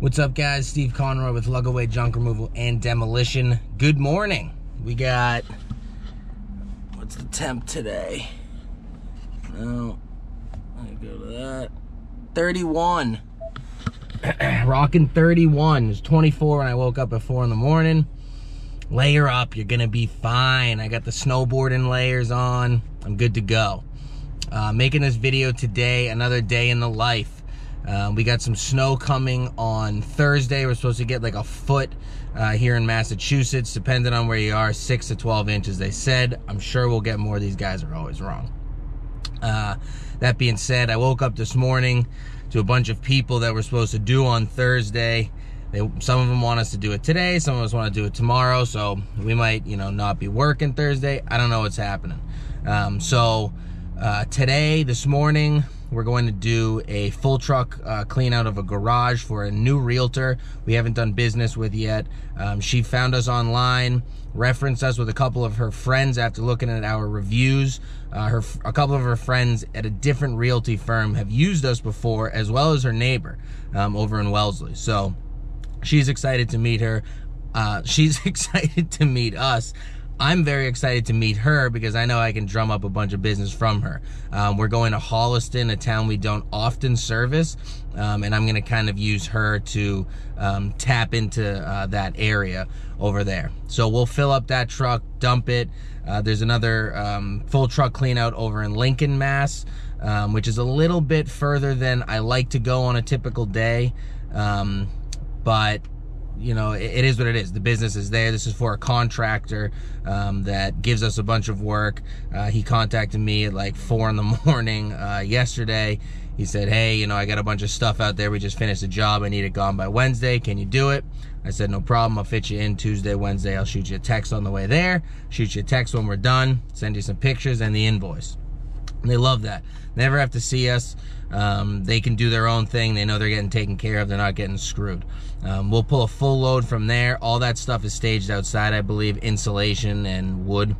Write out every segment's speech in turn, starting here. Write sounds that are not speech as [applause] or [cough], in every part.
What's up, guys? Steve Conroy with Lugaway Junk Removal and Demolition. Good morning. We got what's the temp today? No, me go to that. 31. [clears throat] Rocking 31. It's 24 when I woke up at 4 in the morning. Layer up, you're gonna be fine. I got the snowboarding layers on. I'm good to go. Uh, making this video today, another day in the life. Uh, we got some snow coming on Thursday. We're supposed to get like a foot uh, here in Massachusetts, depending on where you are, 6 to 12 inches, they said. I'm sure we'll get more. These guys are always wrong. Uh, that being said, I woke up this morning to a bunch of people that were supposed to do on Thursday. They, some of them want us to do it today. Some of us want to do it tomorrow. So we might, you know, not be working Thursday. I don't know what's happening. Um, so uh, today, this morning, we're going to do a full truck uh, clean out of a garage for a new realtor we haven't done business with yet. Um, she found us online, referenced us with a couple of her friends after looking at our reviews. Uh, her a couple of her friends at a different realty firm have used us before, as well as her neighbor um, over in Wellesley. So She's excited to meet her. Uh, she's [laughs] excited to meet us. I'm very excited to meet her because I know I can drum up a bunch of business from her. Um, we're going to Holliston, a town we don't often service, um, and I'm going to kind of use her to um, tap into uh, that area over there. So we'll fill up that truck, dump it. Uh, there's another um, full truck clean out over in Lincoln, Mass, um, which is a little bit further than I like to go on a typical day. Um, but you know, it, it is what it is. The business is there. This is for a contractor um, that gives us a bunch of work. Uh, he contacted me at like four in the [laughs] morning uh, yesterday. He said, "Hey, you know, I got a bunch of stuff out there. We just finished a job. I need it gone by Wednesday. Can you do it?" I said, "No problem. I'll fit you in Tuesday, Wednesday. I'll shoot you a text on the way there. Shoot you a text when we're done. Send you some pictures and the invoice." And they love that. Never have to see us. Um, they can do their own thing. They know they're getting taken care of. They're not getting screwed. Um, we'll pull a full load from there. All that stuff is staged outside, I believe, insulation and wood.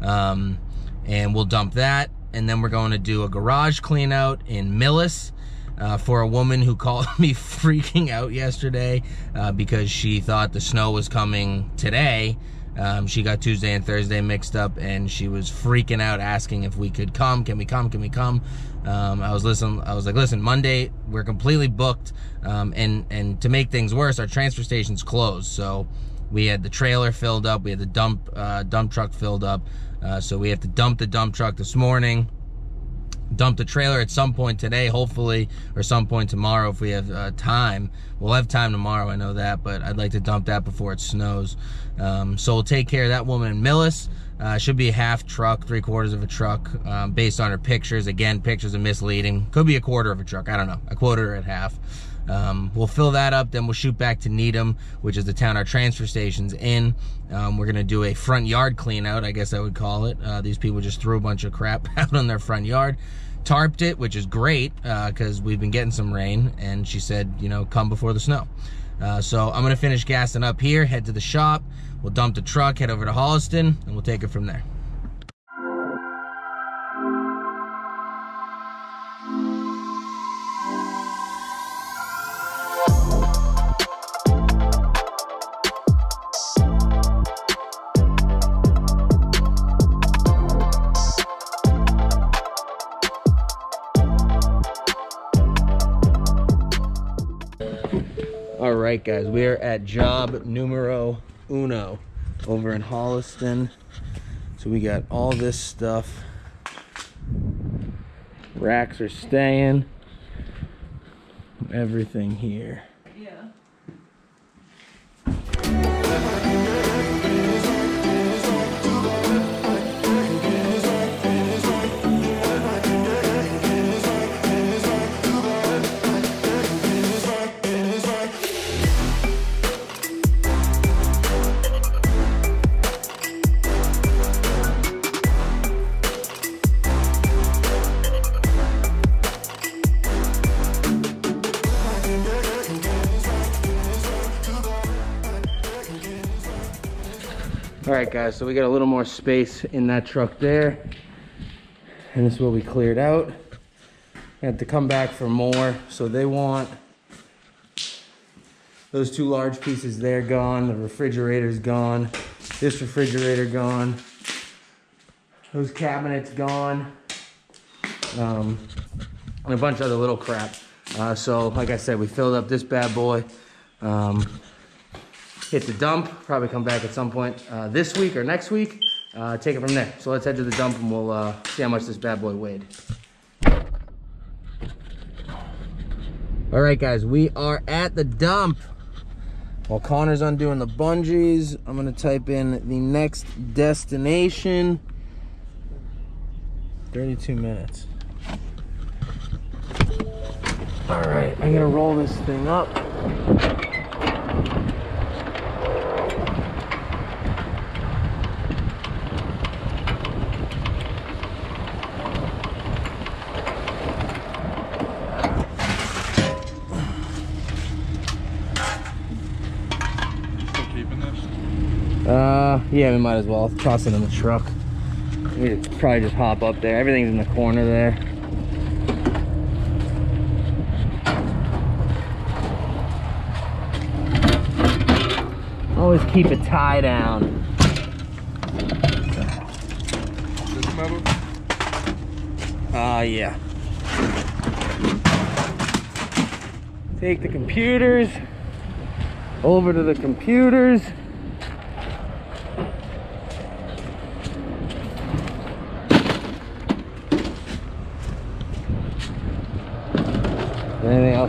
Um, and we'll dump that. And then we're going to do a garage clean out in Millis. Uh, for a woman who [laughs] called me freaking out yesterday uh, because she thought the snow was coming today um, she got Tuesday and Thursday mixed up, and she was freaking out, asking if we could come. Can we come? Can we come? Um, I was listen. I was like, listen, Monday we're completely booked, um, and and to make things worse, our transfer station's closed. So we had the trailer filled up, we had the dump uh, dump truck filled up. Uh, so we have to dump the dump truck this morning dump the trailer at some point today, hopefully, or some point tomorrow if we have uh, time. We'll have time tomorrow, I know that, but I'd like to dump that before it snows. Um, so we'll take care of that woman Millis. Uh, should be a half truck, three quarters of a truck, um, based on her pictures. Again, pictures are misleading. Could be a quarter of a truck. I don't know. I quoted her at half. Um, we'll fill that up, then we'll shoot back to Needham, which is the town our transfer station's in. Um, we're gonna do a front yard clean out, I guess I would call it. Uh, these people just threw a bunch of crap [laughs] out on their front yard. Tarped it, which is great, because uh, we've been getting some rain, and she said, you know, come before the snow. Uh, so I'm gonna finish gassing up here, head to the shop, we'll dump the truck, head over to Holliston, and we'll take it from there. All right, guys, we are at job numero uno over in Holliston. So we got all this stuff. Racks are staying. Everything here. Right, guys, so we got a little more space in that truck there. And this is what we cleared out. I had to come back for more. So they want Those two large pieces there gone. The refrigerator's gone. This refrigerator gone. Those cabinets gone. Um, and a bunch of other little crap. Uh, so, like I said, we filled up this bad boy. Um, hit the dump, probably come back at some point uh, this week or next week. Uh, take it from there. So let's head to the dump and we'll uh, see how much this bad boy weighed. All right, guys, we are at the dump. While Connor's undoing the bungees, I'm gonna type in the next destination. 32 minutes. All right, I'm gonna roll this thing up. Uh, yeah, we might as well. Toss it in the truck. We probably just hop up there. Everything's in the corner there. Always keep a tie down. This metal? Ah, yeah. Take the computers over to the computers.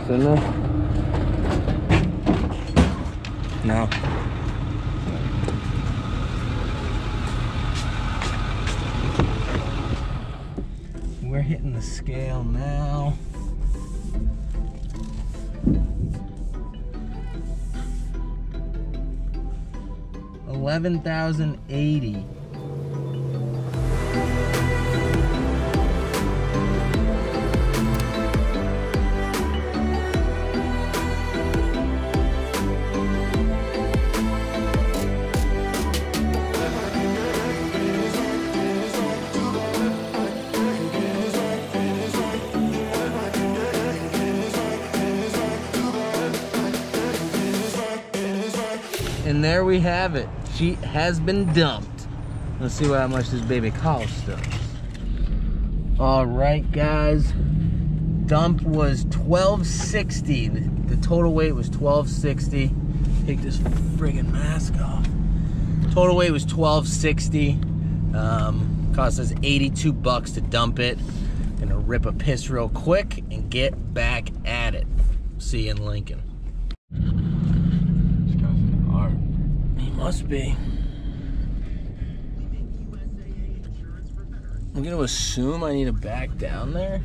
No. We're hitting the scale now. Eleven thousand eighty. We have it. She has been dumped. Let's see how much this baby costs us. All right, guys. Dump was 1260. The, the total weight was 1260. Take this friggin' mask off. Total weight was 1260. Um, cost us 82 bucks to dump it. Gonna rip a piss real quick and get back at it. See you in Lincoln. This guy's in art. He must be. I'm gonna assume I need to back down there.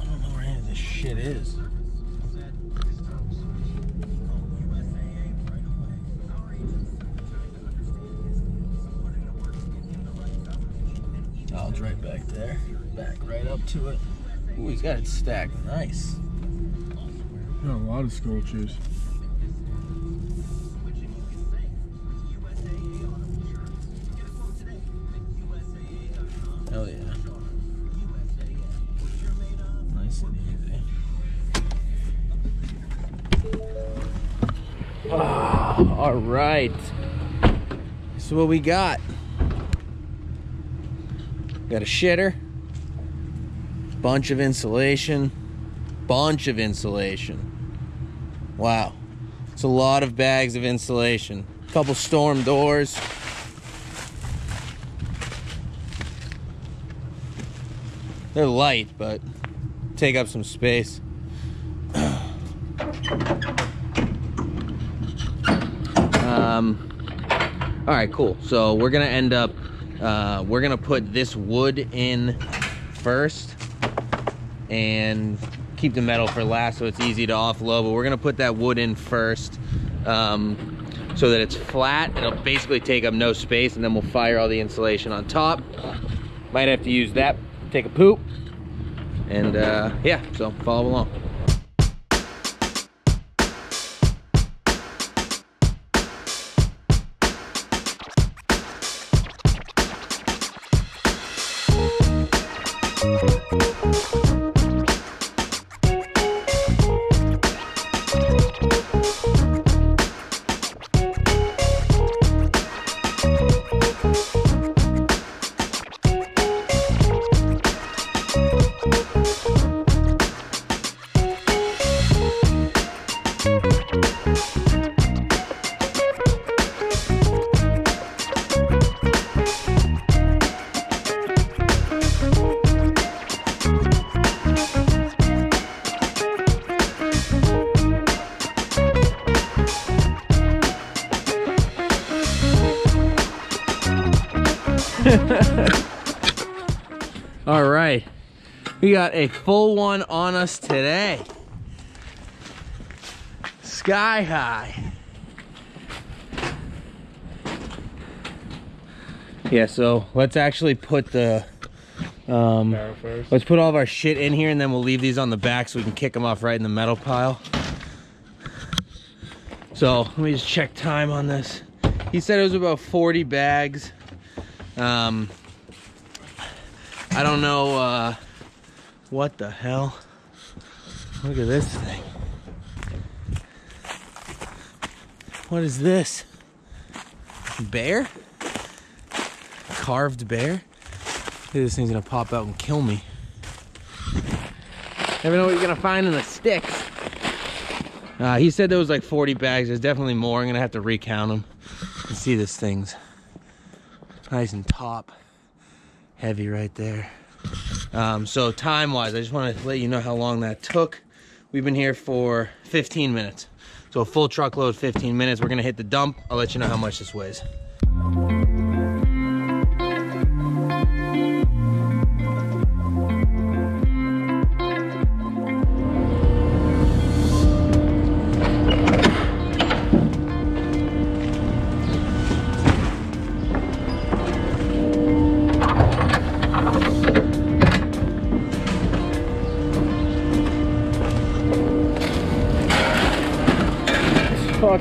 I don't know where any of this shit is. To it. Ooh, he's got it stacked nice. Got a lot of sculptures. Hell yeah. Nice and easy. Ah, all right. This is what we got. Got a shitter, bunch of insulation, bunch of insulation. Wow. It's a lot of bags of insulation. Couple storm doors. They're light, but take up some space. um, all right, cool. So we're gonna end up, uh, we're gonna put this wood in first and keep the metal for last so it's easy to offload. But we're gonna put that wood in first um, so that it's flat. It'll basically take up no space and then we'll fire all the insulation on top. Might have to use that, take a poop. And uh, yeah, so follow along. [laughs] All right. We got a full one on us today. Sky high. Yeah, so let's actually put the um let's put all of our shit in here and then we'll leave these on the back so we can kick them off right in the metal pile. So let me just check time on this. He said it was about 40 bags. Um, I don't know uh, what the hell. Look at this thing. What is this? Bear? Carved bear? Maybe this thing's gonna pop out and kill me. Never know what you're gonna find in the sticks. Uh, he said there was like 40 bags. There's definitely more. I'm gonna have to recount them and see this thing's nice and top, heavy right there. Um, so time-wise, I just want to let you know how long that took. We've been here for 15 minutes. So a full truckload, 15 minutes. We're gonna hit the dump. I'll let you know how much this weighs.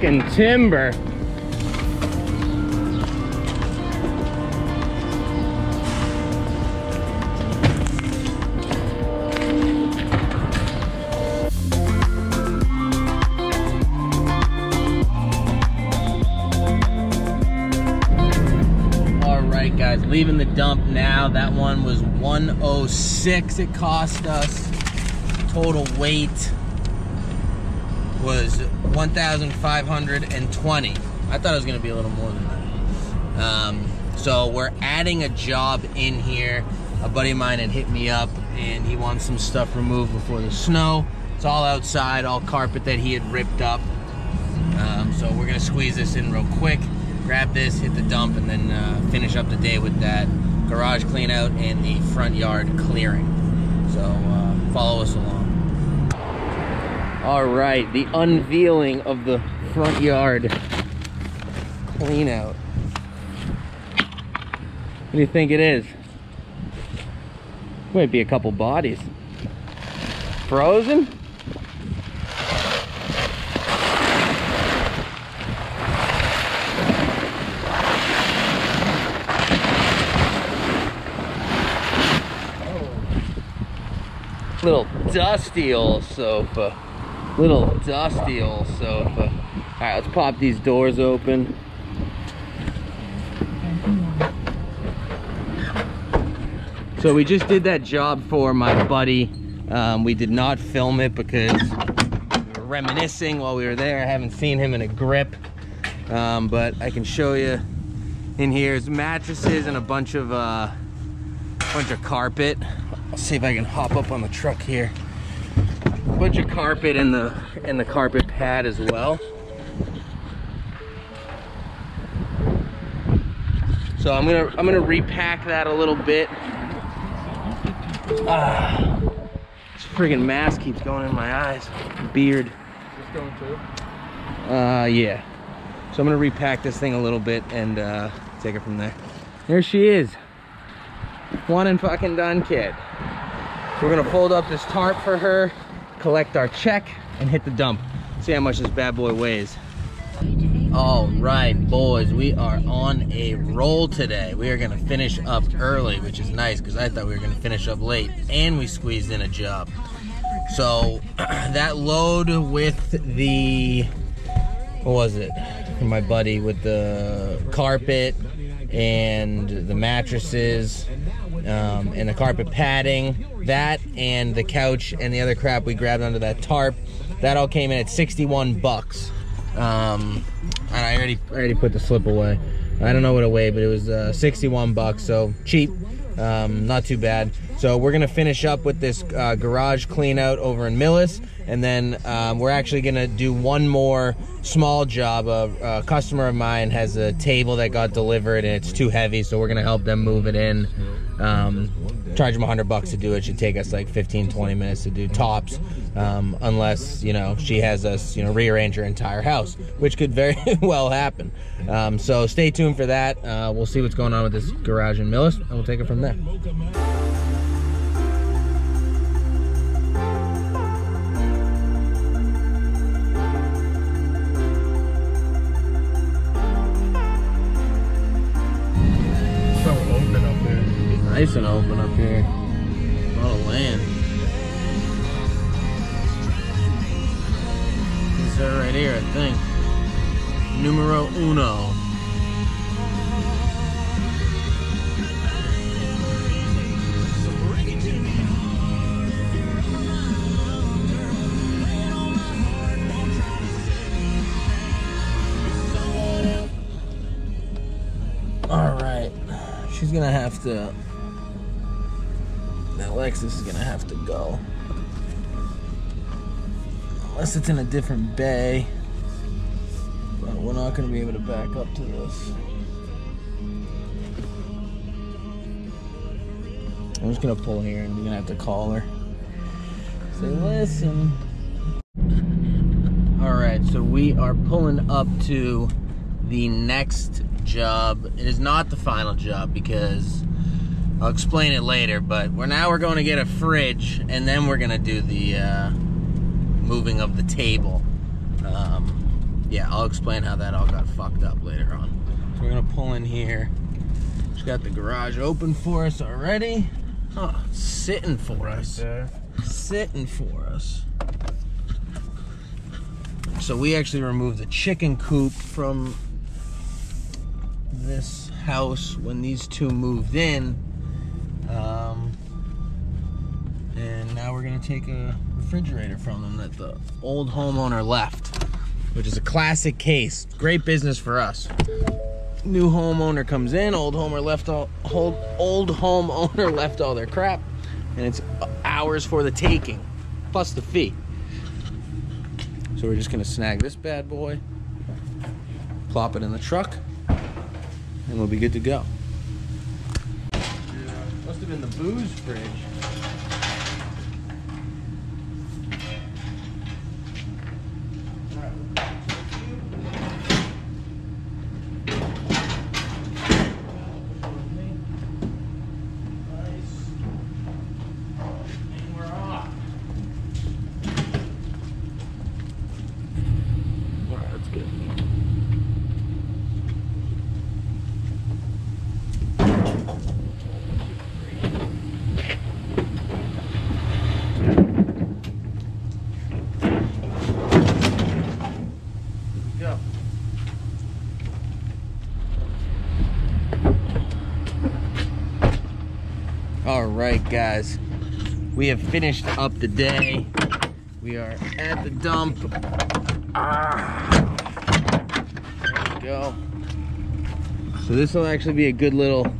Fucking timber. All right, guys, leaving the dump now. That one was 106 it cost us. Total weight was 1,520. I thought it was gonna be a little more than that. Um, so we're adding a job in here. A buddy of mine had hit me up and he wants some stuff removed before the snow. It's all outside, all carpet that he had ripped up. Um, so we're gonna squeeze this in real quick, grab this, hit the dump, and then uh, finish up the day with that garage clean out and the front yard clearing. So uh, follow us along. All right, the unveiling of the front yard clean out. What do you think it is? Might be a couple bodies. Frozen? Little dusty old sofa. Little dusty old sofa. All right, let's pop these doors open. So we just did that job for my buddy. Um, we did not film it because we were reminiscing while we were there. I haven't seen him in a grip, um, but I can show you. In here is mattresses and a bunch of uh, bunch of carpet. I'll see if I can hop up on the truck here. Bunch of carpet in the in the carpet pad as well. So I'm gonna I'm gonna repack that a little bit. Ah, this friggin' mask keeps going in my eyes. Beard. Just going. Uh, yeah. So I'm gonna repack this thing a little bit and uh, take it from there. There she is. One and fucking done, kid. We're gonna fold up this tarp for her, collect our check, and hit the dump. See how much this bad boy weighs. All right, boys, we are on a roll today. We are gonna finish up early, which is nice because I thought we were gonna finish up late, and we squeezed in a job. So [clears throat] that load with the what was it? My buddy with the carpet and the mattresses um, and the carpet padding, that and the couch and the other crap we grabbed under that tarp. That all came in at 61 bucks. Um, and I already I already put the slip away. I don't know what it weighed, but it was uh, 61 bucks, so cheap. Um, not too bad. So we're gonna finish up with this uh, garage clean out over in Millis, and then um, we're actually gonna do one more small job. A, a customer of mine has a table that got delivered and it's too heavy, so we're gonna help them move it in. Um, charge them 100 bucks to do it. Should take us like 15, 20 minutes to do tops, um, unless you know she has us you know rearrange her entire house, which could very [laughs] well happen. Um, so stay tuned for that. Uh, we'll see what's going on with this garage in Millis, and we'll take it from there. Nice and open up here. A lot of land. This is right here, I think. Numero uno. All right, she's gonna have to. Lexus is gonna have to go. Unless it's in a different bay. But we're not gonna be able to back up to this. I'm just gonna pull here and we're gonna have to call her. Say, listen. Alright, so we are pulling up to the next job. It is not the final job because I'll explain it later, but we're now we're going to get a fridge and then we're gonna do the uh, moving of the table. Um, yeah, I'll explain how that all got fucked up later on. So we're gonna pull in here. She's got the garage open for us already. Oh, sitting for us. There. Sitting for us. So we actually removed the chicken coop from this house when these two moved in. Um, we're gonna take a refrigerator from them that the old homeowner left, which is a classic case. Great business for us. New homeowner comes in, old homeowner left all old, old homeowner [laughs] left all their crap, and it's ours for the taking, plus the fee. So we're just gonna snag this bad boy, plop it in the truck, and we'll be good to go. Must have been the booze fridge. That's good. Go. All right, guys. We have finished up the day. We are at the dump. Ah. There we go. So this will actually be a good little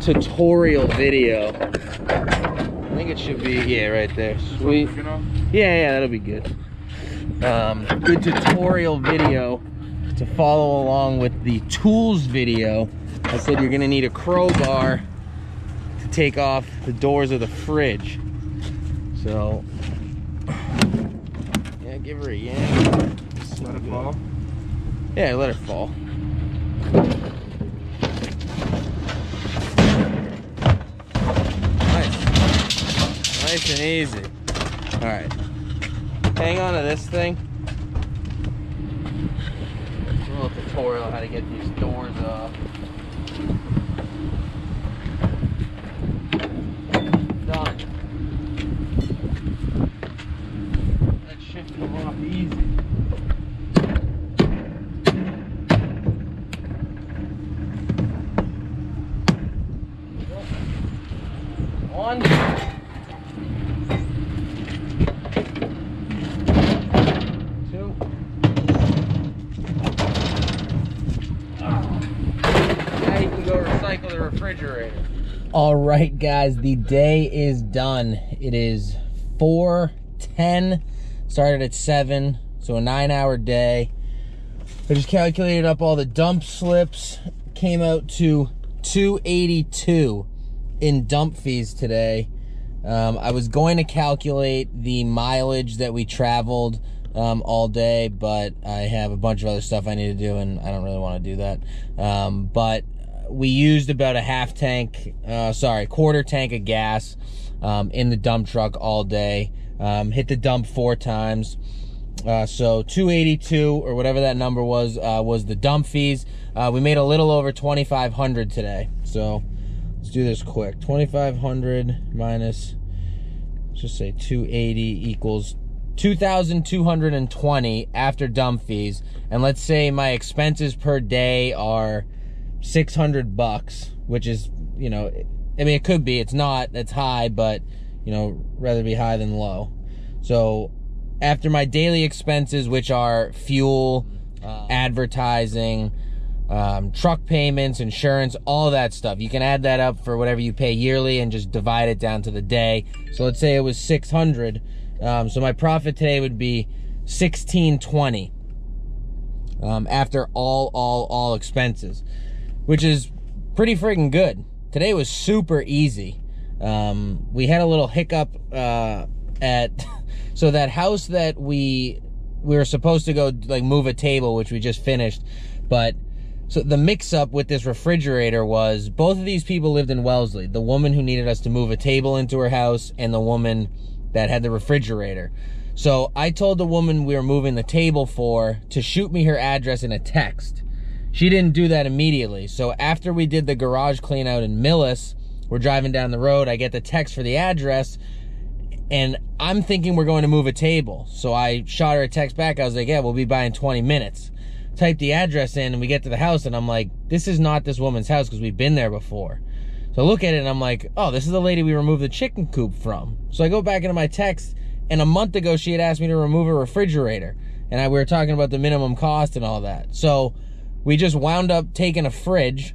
tutorial video. I think it should be, yeah, right there. Sweet. Yeah, yeah, that'll be good. Um, good tutorial video to follow along with the tools video. I said you're gonna need a crowbar take off the doors of the fridge. So, yeah, give her a yank. Let it fall. Yeah, let her fall. Nice. Nice and easy. All right. Hang on to this thing. A little tutorial how to get these doors off. Done. That should come off easy. Two. Now you can go recycle the refrigerator. All right, guys, the day is done. It is 4:10. Started at 7, so a 9-hour day. I just calculated up all the dump slips. Came out to 282 in dump fees today. Um, I was going to calculate the mileage that we traveled um, all day, but I have a bunch of other stuff I need to do, and I don't really want to do that. Um, but we used about a half tank, uh, sorry, quarter tank of gas um, in the dump truck all day. Um, hit the dump four times. Uh, so 282 or whatever that number was uh, was the dump fees. Uh, we made a little over 2,500 today. So let's do this quick. 2,500 minus, let's just say 280 equals 2,220 after dump fees. And let's say my expenses per day are 600 bucks, which is, you know, I mean, it could be, it's not, it's high, but, you know, rather be high than low. So after my daily expenses, which are fuel, uh, advertising, um, truck payments, insurance, all that stuff. You can add that up for whatever you pay yearly and just divide it down to the day. So let's say it was 600. Um, so my profit today would be 1620 um, after all, all, all expenses, which is pretty freaking good. Today was super easy. Um, we had a little hiccup uh, at [laughs] so that house that we we were supposed to go like move a table, which we just finished, but so the mix up with this refrigerator was both of these people lived in Wellesley. The woman who needed us to move a table into her house and the woman that had the refrigerator. So I told the woman we were moving the table for to shoot me her address in a text. She didn't do that immediately. So after we did the garage clean out in Millis, we're driving down the road. I get the text for the address and I'm thinking we're going to move a table. So I shot her a text back. I was like, yeah, we'll be by in 20 minutes. Type the address in and we get to the house and I'm like, this is not this woman's house because we've been there before. So I look at it and I'm like, oh, this is the lady we removed the chicken coop from. So I go back into my text and a month ago she had asked me to remove a refrigerator. And I, we were talking about the minimum cost and all that. So we just wound up taking a fridge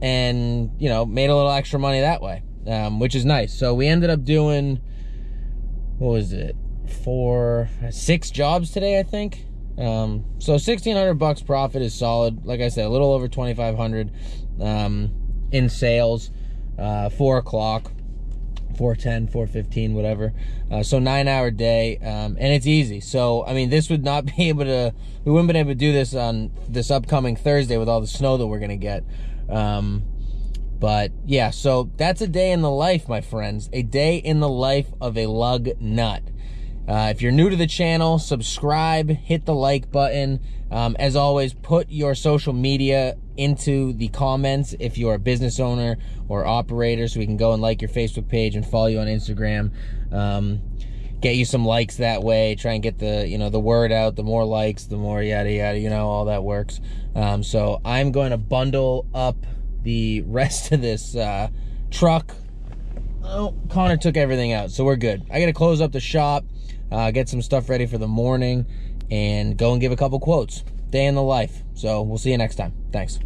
and, you know, made a little extra money that way, um, which is nice. So we ended up doing, what was it? Four, six jobs today, I think. Um, so 1600 bucks profit is solid. Like I said, a little over 2500 um, in sales uh, 4 o'clock, 410, 415, whatever. Uh, so nine hour day, um, and it's easy. So, I mean, this would not [laughs] be able to, we wouldn't been able to do this on this upcoming Thursday with all the snow that we're going to get. Um, but yeah, so that's a day in the life, my friends. A day in the life of a lug nut. Uh, if you're new to the channel, subscribe, hit the like button. Um, as always, put your social media into the comments if you're a business owner or operator so we can go and like your Facebook page and follow you on Instagram. Um, get you some likes that way. Try and get the, you know, the word out. The more likes, the more yada yada, you know, all that works. Um, so I'm going to bundle up the [laughs] rest of this uh, truck. Oh, Connor took everything out, so we're good. I got to close up the shop uh, get some stuff ready for the morning, and go and give a couple quotes. Day in the life. So we'll see you next time. Thanks.